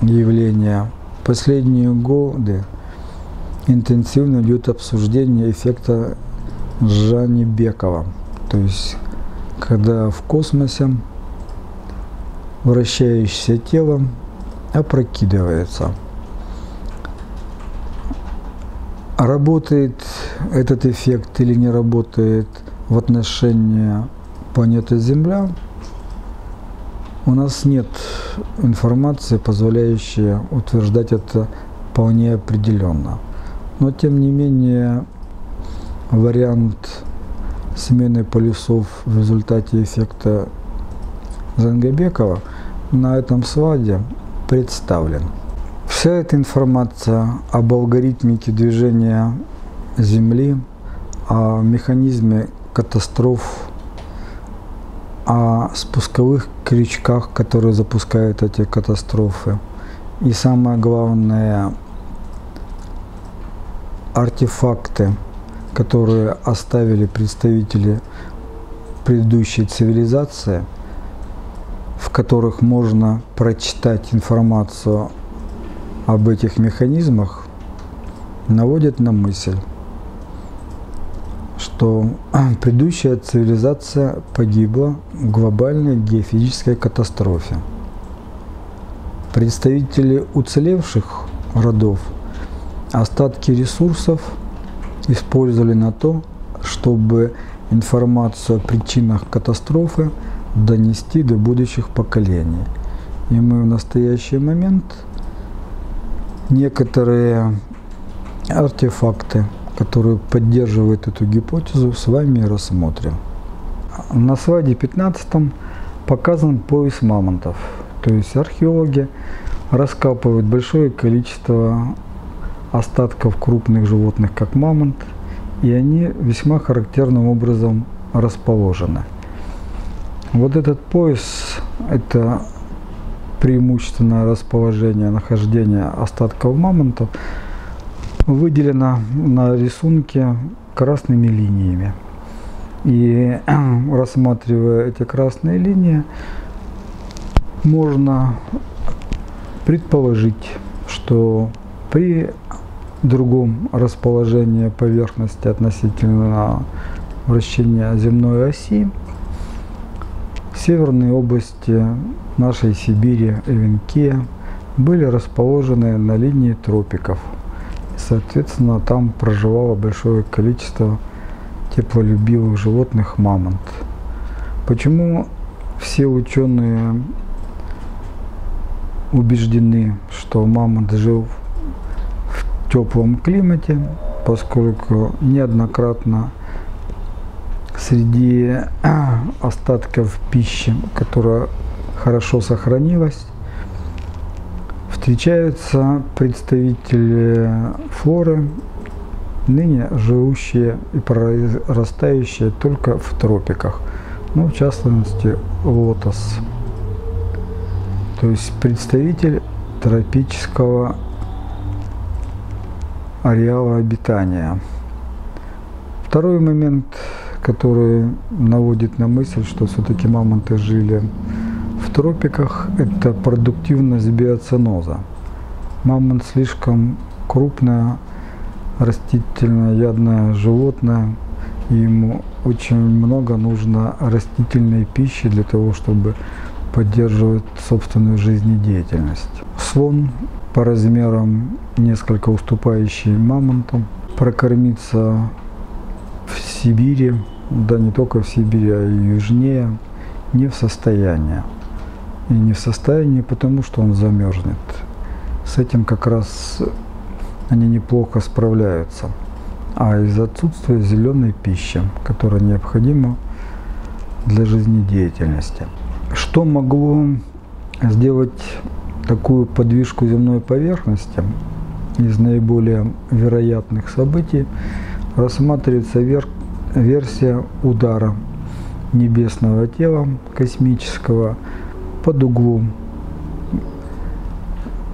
явления, последние годы интенсивно идет обсуждение эффекта Жани Бекова. То есть, когда в космосе вращающееся тело опрокидывается. Работает этот эффект или не работает в отношении планеты Земля, у нас нет информации, позволяющей утверждать это вполне определенно. Но тем не менее вариант смены полюсов в результате эффекта Зангабекова на этом слайде представлен. Вся эта информация об алгоритмике движения Земли, о механизме катастроф, о спусковых крючках, которые запускают эти катастрофы. И самое главное, артефакты, которые оставили представители предыдущей цивилизации, в которых можно прочитать информацию об этих механизмах, наводят на мысль, что *clears throat* предыдущая цивилизация погибла в глобальной геофизической катастрофе. Представители уцелевших родов остатки ресурсов использовали на то, чтобы информацию о причинах катастрофы донести до будущих поколений. И мы в настоящий момент некоторые артефакты которые поддерживают эту гипотезу, с вами рассмотрим. На слайде 15 показан пояс мамонтов. То есть археологи раскапывают большое количество остатков крупных животных, как мамонт, и они весьма характерным образом расположены. Вот этот пояс – это преимущественное расположение, нахождение остатков мамонтов – выделена на рисунке красными линиями. И *clears throat* рассматривая эти красные линии, можно предположить, что при другом расположении поверхности относительно вращения земной оси северные области нашей Сибири, Эвенкия, были расположены на линии тропиков – Соответственно, там проживало большое количество теплолюбивых животных мамонт. Почему все ученые убеждены, что мамонт жил в теплом климате, поскольку неоднократно среди остатков пищи, которая хорошо сохранилась, Встречаются представители флоры, ныне живущие и прорастающие только в тропиках, ну, в частности, лотос. То есть представитель тропического ареала обитания. Второй момент, который наводит на мысль, что все-таки мамонты жили тропиках это продуктивность биоценоза. Мамонт слишком крупное растительное ядное животное, и ему очень много нужно растительной пищи для того, чтобы поддерживать собственную жизнедеятельность. Слон по размерам несколько уступающий мамонтам, прокормиться в Сибири, да не только в Сибири, а и южнее, не в состоянии. И не в состоянии, потому что он замерзнет. С этим как раз они неплохо справляются. А из отсутствия зеленой пищи, которая необходима для жизнедеятельности. Что могло сделать такую подвижку земной поверхности из наиболее вероятных событий, рассматривается вер версия удара небесного тела космического под углом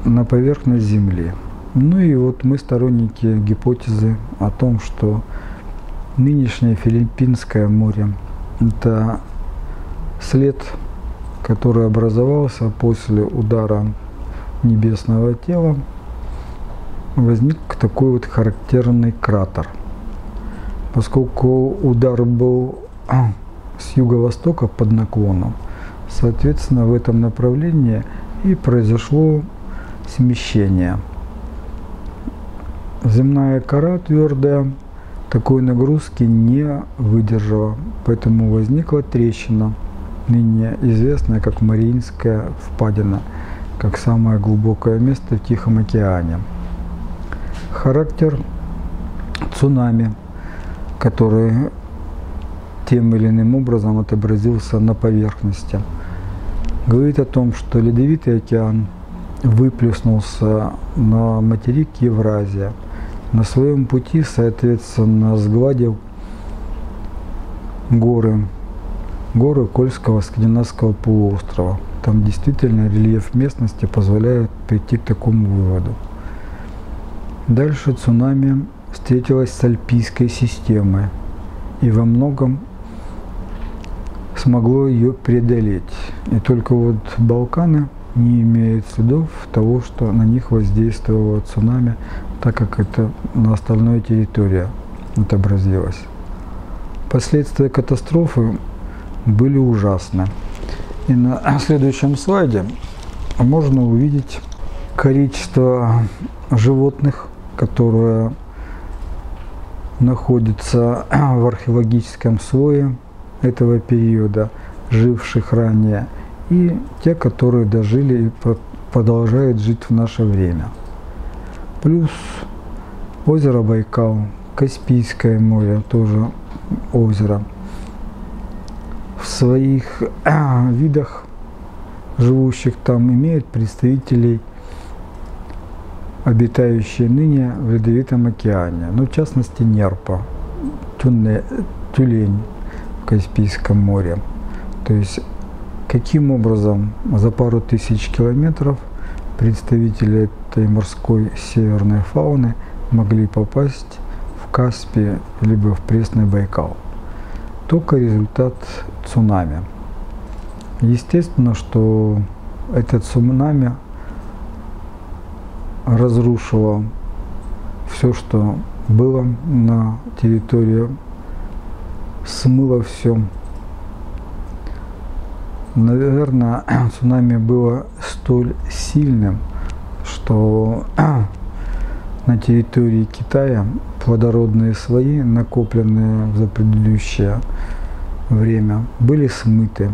на поверхность Земли. Ну и вот мы сторонники гипотезы о том, что нынешнее Филиппинское море – это след, который образовался после удара небесного тела, возник такой вот характерный кратер. Поскольку удар был с юго-востока под наклоном, соответственно, в этом направлении и произошло смещение – Земная кора твердая такой нагрузки не выдержала, поэтому возникла трещина, ныне известная как Мариинская впадина, как самое глубокое место в Тихом океане. Характер цунами, который тем или иным образом отобразился на поверхности, говорит о том, что Ледовитый океан выплеснулся на материк Евразия – на своем пути, соответственно, сгладил горы, горы Кольского скандинавского полуострова. Там действительно рельеф местности позволяет прийти к такому выводу. Дальше цунами встретилась с альпийской системой и во многом смогло ее преодолеть. И только вот Балканы не имеют следов того, что на них воздействовало цунами так как это на остальной территории отобразилось. Последствия катастрофы были ужасны. И на *clears throat* следующем слайде можно увидеть количество животных, которые находятся *clears throat* в археологическом слое этого периода, живших ранее, и те, которые дожили и продолжают жить в наше время – Плюс озеро Байкал, Каспийское море, тоже озеро. В своих *clears throat* видах, живущих там, имеют представителей, обитающие ныне в Ледовитом океане, ну, в частности, нерпа, тюлень Каспийском море. То есть, каким образом за пару тысяч километров представители этой морской северной фауны могли попасть в Каспий либо в Пресный Байкал. Только результат цунами. Естественно, что этот цунами разрушило все, что было на территории, смыло все. Наверное, *clears throat* цунами было столь сильным, что *clears throat* на территории Китая плодородные слои, накопленные за предыдущее время, были смыты.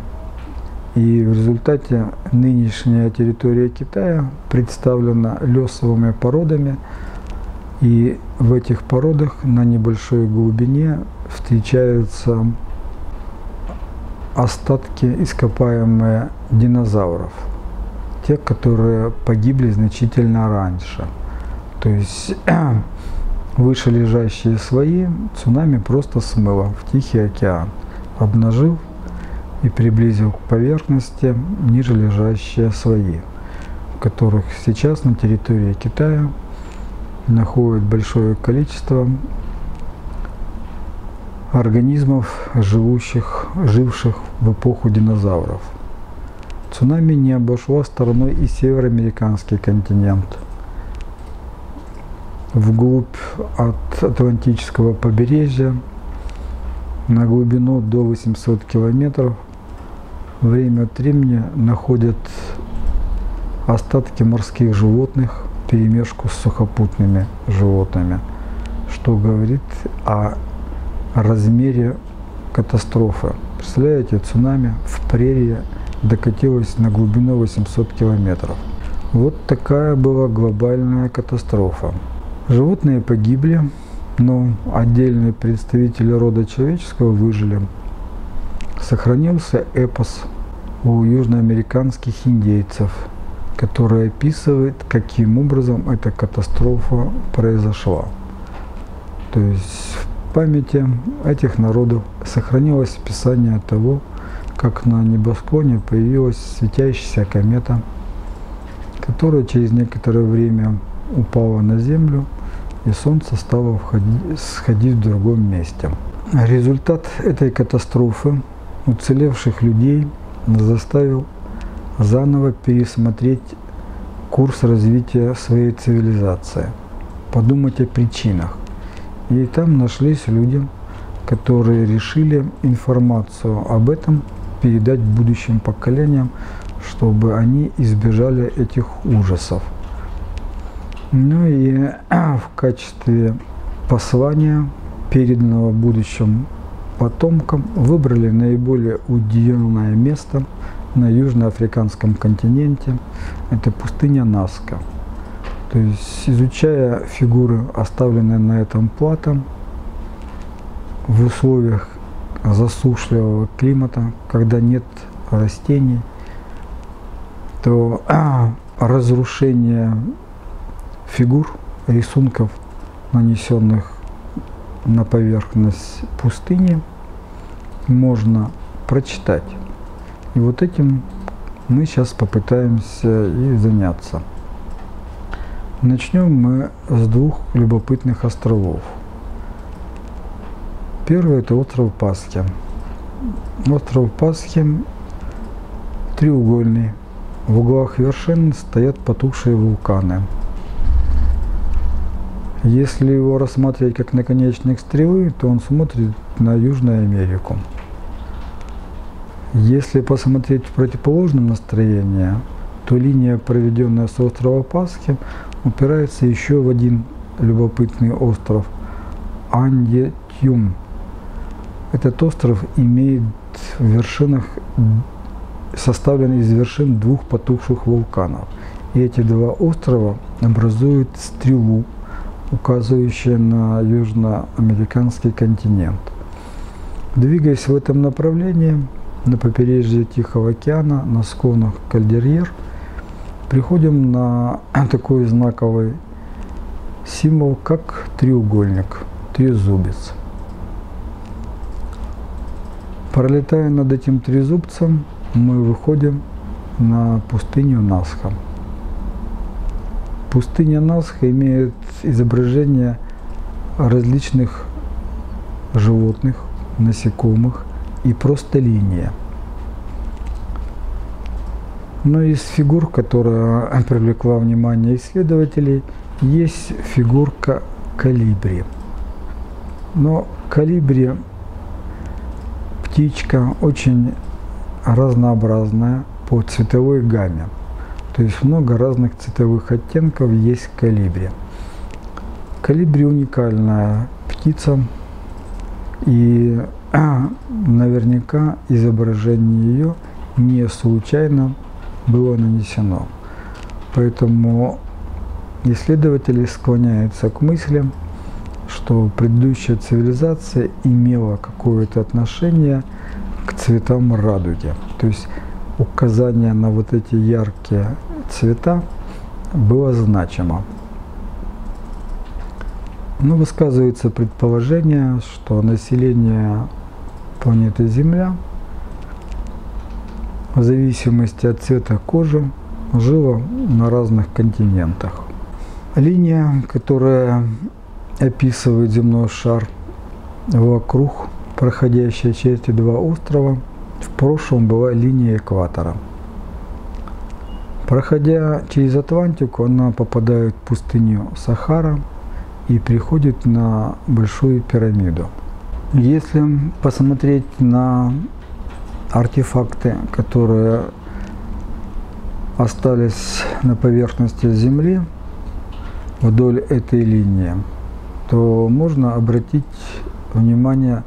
И в результате нынешняя территория Китая представлена лесовыми породами, и в этих породах на небольшой глубине встречаются остатки ископаемые динозавров – те, которые погибли значительно раньше. То есть *clears throat* выше лежащие слои цунами просто смыло в Тихий океан, обнажив и приблизил к поверхности ниже лежащие слои, в которых сейчас на территории Китая находит большое количество организмов, живущих, живших в эпоху динозавров. Цунами не обошло стороной и североамериканский континент. Вглубь от Атлантического побережья на глубину до 800 километров время от времени находят остатки морских животных в перемешку с сухопутными животными, что говорит о размере катастрофы. Представляете, цунами в прерии докатилось на глубину 800 километров. Вот такая была глобальная катастрофа. Животные погибли, но отдельные представители рода человеческого выжили. Сохранился эпос у южноамериканских индейцев, который описывает, каким образом эта катастрофа произошла. То есть памяти этих народов сохранилось описание того, как на небосклоне появилась светящаяся комета, которая через некоторое время упала на Землю, и Солнце стало входить, сходить в другом месте. Результат этой катастрофы уцелевших людей заставил заново пересмотреть курс развития своей цивилизации, подумать о причинах. И там нашлись люди, которые решили информацию об этом передать будущим поколениям, чтобы они избежали этих ужасов. Ну и в качестве послания, переданного будущим потомкам, выбрали наиболее удивленное место на южноафриканском континенте. Это пустыня Наска. То есть, изучая фигуры, оставленные на этом плато, в условиях засушливого климата, когда нет растений, то *clears throat* разрушение фигур, рисунков, нанесенных на поверхность пустыни, можно прочитать. И вот этим мы сейчас попытаемся и заняться. Начнем мы с двух любопытных островов – Первый – это остров Пасхи. Остров Пасхи треугольный. В углах вершин стоят потухшие вулканы. Если его рассматривать как наконечник стрелы, то он смотрит на Южную Америку. Если посмотреть в противоположном настроении, то линия, проведенная с острова Пасхи, упирается еще в один любопытный остров – Аньетюм – этот остров имеет в вершинах, составлен из вершин двух потухших вулканов. И эти два острова образуют стрелу, указывающую на южноамериканский континент. Двигаясь в этом направлении, на побережье Тихого океана, на склонах Кальдерьер, приходим на *clears throat* такой знаковый символ, как треугольник, трезубец. Пролетая над этим трезубцем, мы выходим на пустыню Насха. Пустыня Насха имеет изображение различных животных, насекомых и просто линия. Но из фигур, которая привлекла внимание исследователей, есть фигурка калибри. Но калибри птичка очень разнообразная по цветовой гамме. То есть много разных цветовых оттенков есть в калибре. Калибри уникальная птица, и *clears throat* наверняка изображение ее не случайно было нанесено. Поэтому исследователи склоняются к мысли, что предыдущая цивилизация имела какое-то отношение к цветам радуги. То есть указание на вот эти яркие цвета было значимо. Но высказывается предположение, что население планеты Земля в зависимости от цвета кожи жило на разных континентах. Линия, которая описывает земной шар вокруг, проходящая через эти два острова, в прошлом была линия экватора. Проходя через Атлантику, она попадает в пустыню Сахара и приходит на Большую пирамиду. Если посмотреть на артефакты, которые остались на поверхности Земли вдоль этой линии, то можно обратить внимание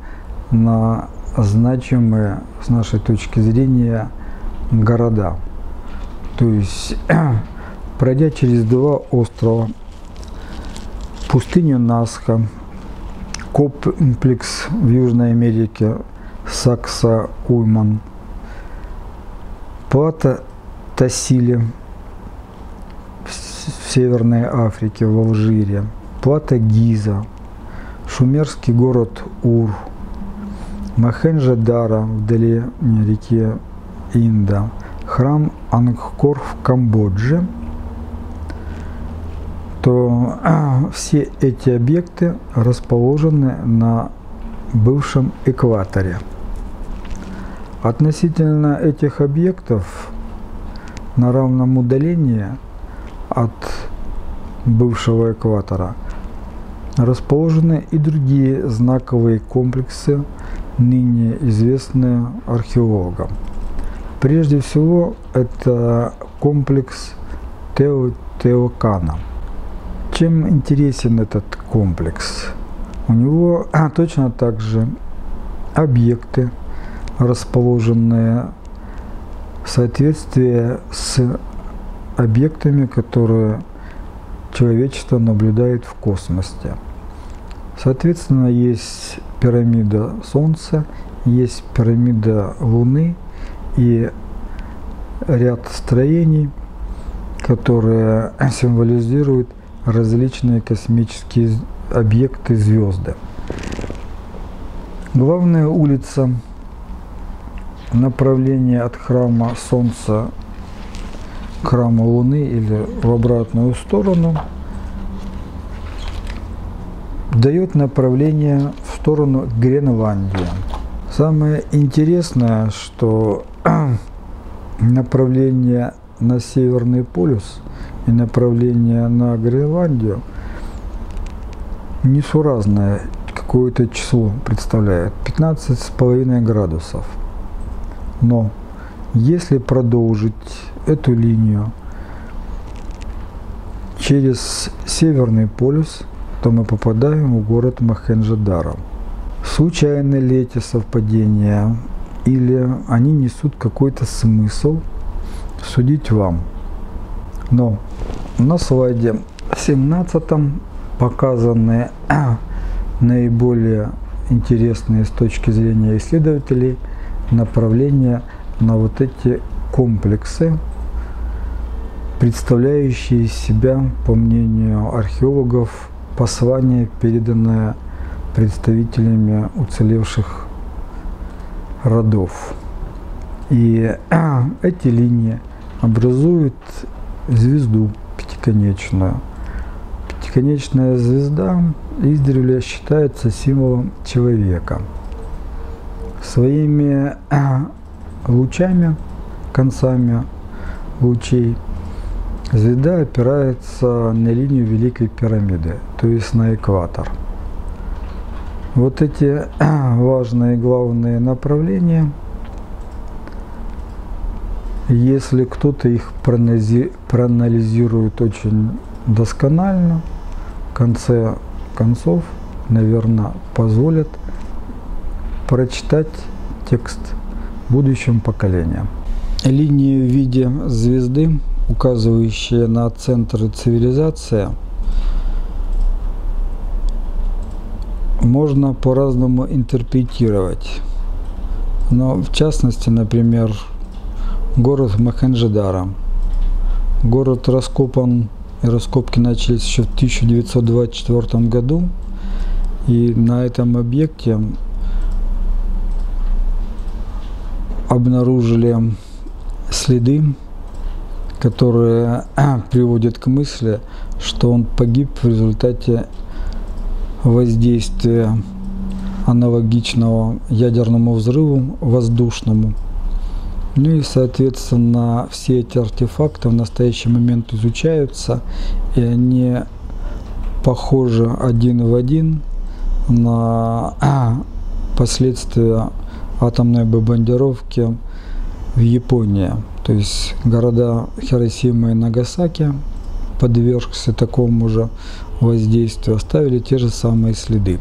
на значимые с нашей точки зрения города. То есть, *clears throat* пройдя через два острова, пустыню Насха, комплекс в Южной Америке Сакса-Уйман, плата Тасиле. В Северной Африке, в Алжире, плата Гиза, шумерский город Ур, Махенджа-Дара вдали реки Инда, храм Ангкор в Камбодже, то *clears throat* все эти объекты расположены на бывшем экваторе. Относительно этих объектов на равном удалении от бывшего экватора расположены и другие знаковые комплексы, ныне известные археологам. Прежде всего, это комплекс Теотеокана. Чем интересен этот комплекс? У него *clears throat* точно так же объекты, расположенные в соответствии с объектами, которые человечество наблюдает в космосе. Соответственно, есть пирамида Солнца, есть пирамида Луны и ряд строений, которые *clears throat* символизируют различные космические объекты звезды. Главная улица направление от храма Солнца к храму Луны или в обратную сторону дает направление в сторону Гренландии. Самое интересное, что *clears throat* направление на Северный полюс и направление на Гренландию несуразное какое-то число представляет 15,5 градусов. Но если продолжить эту линию через Северный полюс, то мы попадаем в город Махенджадаром. Случайно ли эти совпадения или они несут какой-то смысл, судить вам. Но на слайде 17 показаны *clears throat* наиболее интересные с точки зрения исследователей – направление на вот эти комплексы, представляющие себя, по мнению археологов, послание, переданное представителями уцелевших родов. И *clears throat* эти линии образуют звезду пятиконечную. Пятиконечная звезда издревле считается символом человека – своими лучами, концами лучей, звезда опирается на линию Великой пирамиды, то есть на экватор. Вот эти важные главные направления, если кто-то их проанализирует очень досконально, в конце концов, наверное, позволят прочитать текст будущим поколениям. Линии в виде звезды, указывающие на центры цивилизации, можно по-разному интерпретировать. Но в частности, например, город Махенджадара. Город раскопан, и раскопки начались еще в 1924 году. И на этом объекте обнаружили следы, которые *clears throat* приводят к мысли, что он погиб в результате воздействия аналогичного ядерному взрыву воздушному. Ну и, соответственно, все эти артефакты в настоящий момент изучаются, и они похожи один в один на *clears throat* последствия атомной бомбардировки в Японии. То есть города Хиросима и Нагасаки, подвергшись такому же воздействию, оставили те же самые следы.